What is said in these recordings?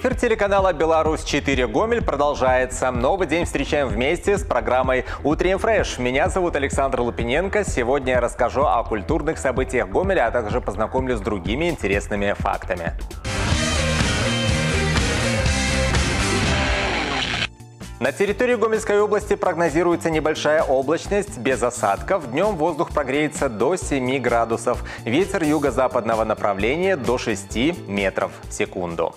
Эфир телеканала «Беларусь-4 Гомель» продолжается. Новый день встречаем вместе с программой «Утренний фреш». Меня зовут Александр Лупиненко. Сегодня я расскажу о культурных событиях Гомеля, а также познакомлю с другими интересными фактами. На территории Гомельской области прогнозируется небольшая облачность без осадков. Днем воздух прогреется до 7 градусов. Ветер юго-западного направления до 6 метров в секунду.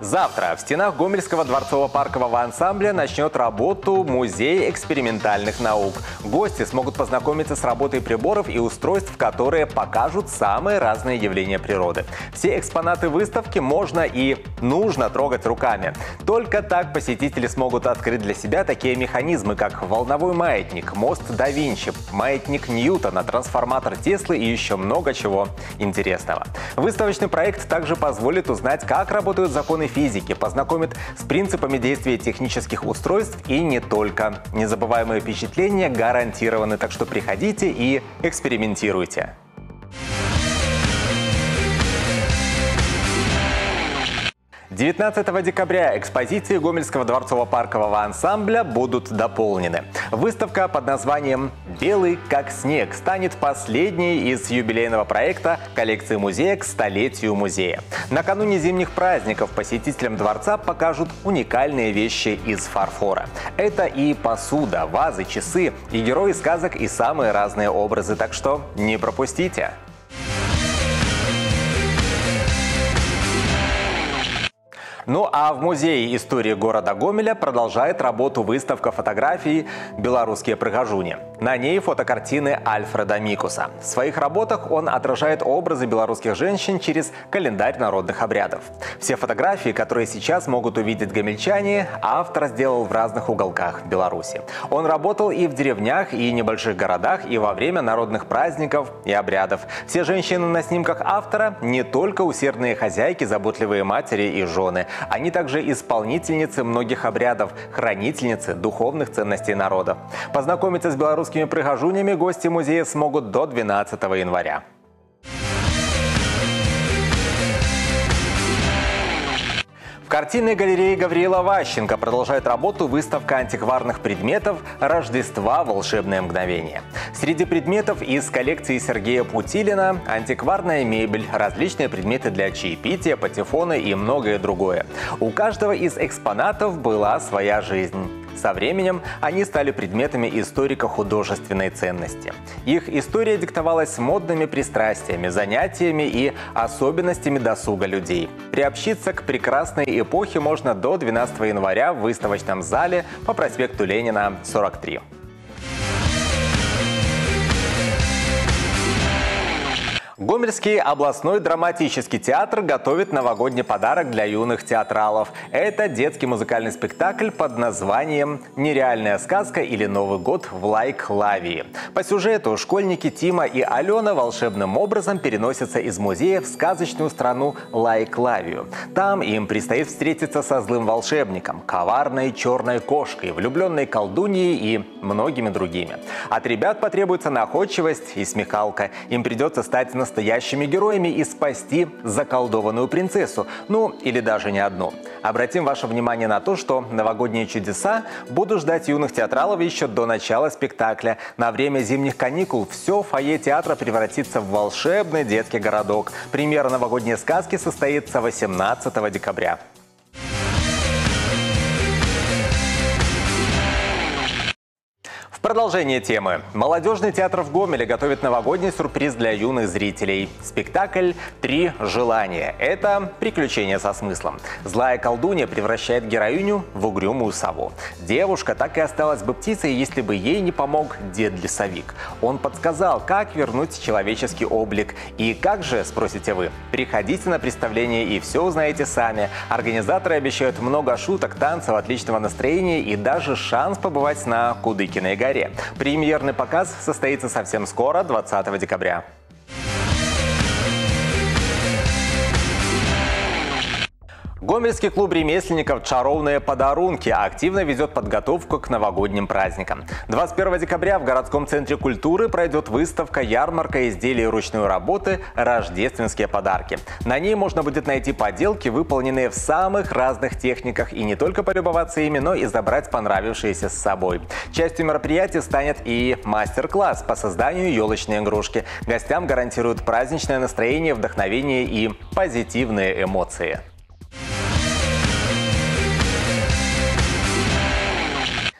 Завтра в стенах Гомельского дворцово-паркового ансамбля начнет работу Музей экспериментальных наук. Гости смогут познакомиться с работой приборов и устройств, которые покажут самые разные явления природы. Все экспонаты выставки можно и нужно трогать руками. Только так посетители смогут открыть для себя такие механизмы, как волновой маятник, мост да Винчи, маятник Ньютона, трансформатор Теслы и еще много чего интересного. Выставочный проект также позволит узнать, как работают законы физики, познакомит с принципами действия технических устройств и не только. Незабываемые впечатления гарантированы, так что приходите и экспериментируйте. 19 декабря экспозиции Гомельского дворцово-паркового ансамбля будут дополнены. Выставка под названием «Белый как снег» станет последней из юбилейного проекта коллекции музея к столетию музея. Накануне зимних праздников посетителям дворца покажут уникальные вещи из фарфора. Это и посуда, вазы, часы, и герои сказок, и самые разные образы, так что не пропустите! Ну а в Музее истории города Гомеля продолжает работу выставка фотографий «Белорусские прыгажуни». На ней фотокартины Альфреда Микуса. В своих работах он отражает образы белорусских женщин через календарь народных обрядов. Все фотографии, которые сейчас могут увидеть гомельчане, автор сделал в разных уголках Беларуси. Он работал и в деревнях, и небольших городах, и во время народных праздников и обрядов. Все женщины на снимках автора не только усердные хозяйки, заботливые матери и жены. Они также исполнительницы многих обрядов, хранительницы духовных ценностей народа. Познакомиться с белорусскими прихожунями гости музея смогут до 12 января. В картинной галерее Гавриила Ващенко продолжает работу выставка антикварных предметов «Рождества. Волшебное мгновение». Среди предметов из коллекции Сергея Путилина антикварная мебель, различные предметы для чаепития, патефоны и многое другое. У каждого из экспонатов была своя жизнь. Со временем они стали предметами историко-художественной ценности. Их история диктовалась модными пристрастиями, занятиями и особенностями досуга людей. Приобщиться к прекрасной эпохе можно до 12 января в выставочном зале по проспекту Ленина, 43. Гомельский областной драматический театр готовит новогодний подарок для юных театралов. Это детский музыкальный спектакль под названием «Нереальная сказка» или «Новый год в Лайк-Лавии». По сюжету школьники Тима и Алена волшебным образом переносятся из музея в сказочную страну Лайк-Лавию. Там им предстоит встретиться со злым волшебником, коварной черной кошкой, влюбленной колдуньей и многими другими. От ребят потребуется находчивость и смекалка. Им придется стать на настоящими героями и спасти заколдованную принцессу. Ну, или даже не одну. Обратим ваше внимание на то, что новогодние чудеса будут ждать юных театралов еще до начала спектакля. На время зимних каникул все фойе театра превратится в волшебный детский городок. Премьера новогодней сказки состоится 18 декабря. Продолжение темы. Молодежный театр в Гомеле готовит новогодний сюрприз для юных зрителей. Спектакль «Три желания». Это приключение со смыслом. Злая колдунья превращает героиню в угрюмую сову. Девушка так и осталась бы птицей, если бы ей не помог дед-лесовик. Он подсказал, как вернуть человеческий облик. И как же, спросите вы? Приходите на представление и все узнаете сами. Организаторы обещают много шуток, танцев, отличного настроения и даже шанс побывать на Кудыкиной горе Премьерный показ состоится совсем скоро, 20 декабря. Гомельский клуб ремесленников «Чаровные подарунки» активно ведет подготовку к новогодним праздникам. 21 декабря в городском центре культуры пройдет выставка «Ярмарка изделий ручной работы. Рождественские подарки». На ней можно будет найти поделки, выполненные в самых разных техниках, и не только полюбоваться ими, но и забрать понравившиеся с собой. Частью мероприятия станет и мастер-класс по созданию елочной игрушки. Гостям гарантируют праздничное настроение, вдохновение и позитивные эмоции.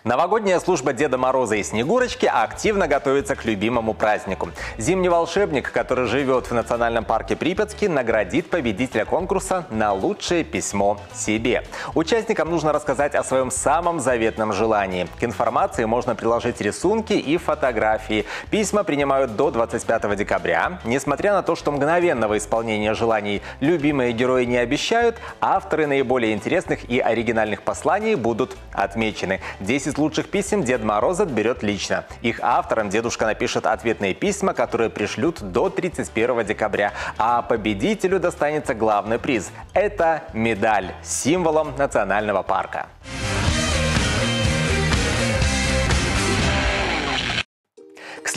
Новогодняя служба Деда Мороза и Снегурочки активно готовится к любимому празднику. Зимний волшебник, который живет в национальном парке Припятский, наградит победителя конкурса на лучшее письмо себе. Участникам нужно рассказать о своем самом заветном желании. К информации можно приложить рисунки и фотографии. Письма принимают до 25 декабря. Несмотря на то, что мгновенного исполнения желаний любимые герои не обещают, авторы наиболее интересных и оригинальных посланий будут отмечены. 10 лучших писем Дед Мороз отберет лично. Их авторам дедушка напишет ответные письма, которые пришлют до 31 декабря. А победителю достанется главный приз. Это медаль символом национального парка.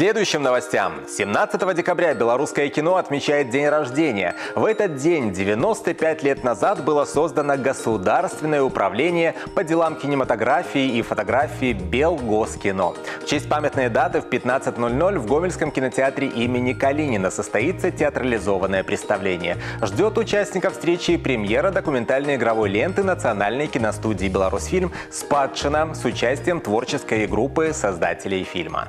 Следующим новостям. 17 декабря белорусское кино отмечает день рождения. В этот день, 95 лет назад, было создано Государственное управление по делам кинематографии и фотографии Белгоскино. В честь памятной даты в 15.00 в Гомельском кинотеатре имени Калинина состоится театрализованное представление. Ждет участников встречи премьера документальной игровой ленты Национальной киностудии «Беларусьфильм» «Спадшина» с участием творческой группы создателей фильма.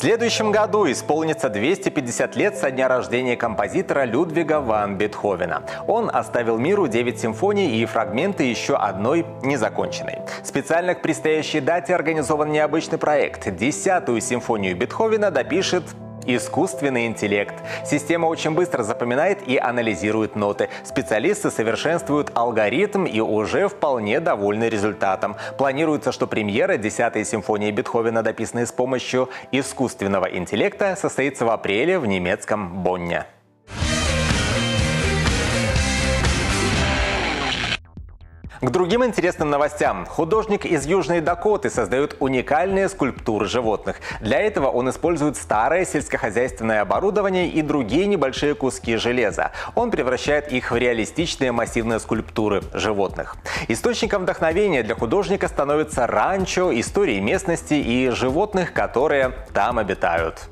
Следующем году исполнится 250 лет со дня рождения композитора Людвига ван Бетховена. Он оставил миру 9 симфоний и фрагменты еще одной незаконченной. Специально к предстоящей дате организован необычный проект. Десятую симфонию Бетховена допишет Искусственный интеллект. Система очень быстро запоминает и анализирует ноты. Специалисты совершенствуют алгоритм и уже вполне довольны результатом. Планируется, что премьера 10-й симфонии Бетховена, дописанной с помощью искусственного интеллекта, состоится в апреле в немецком Бонне. К другим интересным новостям. Художник из Южной Дакоты создает уникальные скульптуры животных. Для этого он использует старое сельскохозяйственное оборудование и другие небольшие куски железа. Он превращает их в реалистичные массивные скульптуры животных. Источником вдохновения для художника становится ранчо, истории местности и животных, которые там обитают.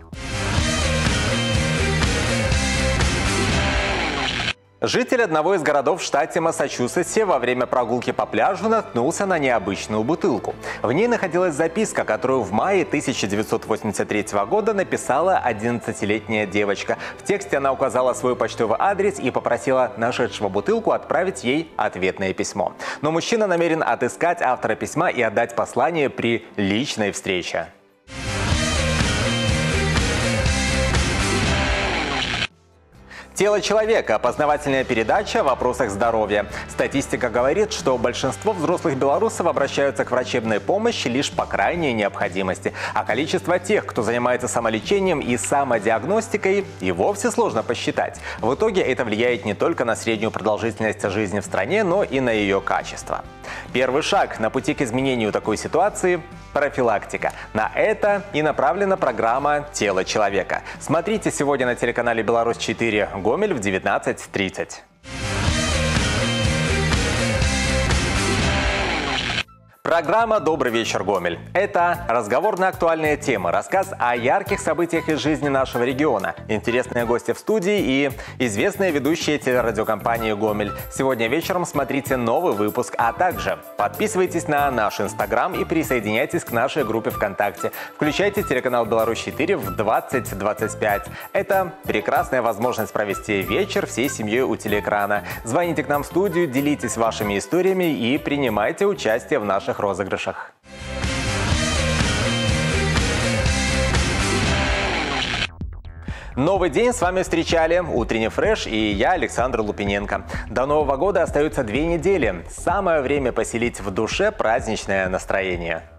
Житель одного из городов в штате Массачусетсе во время прогулки по пляжу наткнулся на необычную бутылку. В ней находилась записка, которую в мае 1983 года написала 11-летняя девочка. В тексте она указала свой почтовый адрес и попросила нашедшего бутылку отправить ей ответное письмо. Но мужчина намерен отыскать автора письма и отдать послание при личной встрече. Тело человека – опознавательная передача о вопросах здоровья. Статистика говорит, что большинство взрослых белорусов обращаются к врачебной помощи лишь по крайней необходимости. А количество тех, кто занимается самолечением и самодиагностикой, и вовсе сложно посчитать. В итоге это влияет не только на среднюю продолжительность жизни в стране, но и на ее качество. Первый шаг на пути к изменению такой ситуации – профилактика. На это и направлена программа «Тело человека». Смотрите сегодня на телеканале «Беларусь-4» Гомель в 19.30. Программа «Добрый вечер, Гомель». Это разговор на актуальные темы, рассказ о ярких событиях из жизни нашего региона, интересные гости в студии и известные ведущие телерадиокомпании «Гомель». Сегодня вечером смотрите новый выпуск, а также подписывайтесь на наш Инстаграм и присоединяйтесь к нашей группе ВКонтакте. Включайте телеканал «Беларусь-4» в 2025. Это прекрасная возможность провести вечер всей семьей у телеэкрана. Звоните к нам в студию, делитесь вашими историями и принимайте участие в наших наших розыгрышах. Новый день с вами встречали Утренний фреш и я, Александр Лупиненко. До Нового года остаются две недели. Самое время поселить в душе праздничное настроение.